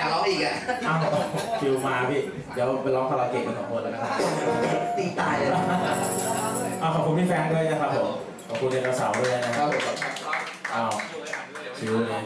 ากร้องอีกอะคิวมาพี่ เดี๋ยวไปร้องคาราเกะกันสองคนแล้วกันตีตายเลยอ้าวขอบคุณพี่แฟนด้วยนะครับผม ขอบคุณเด็กสาวด้วยนะครับอ้าวชิวเลย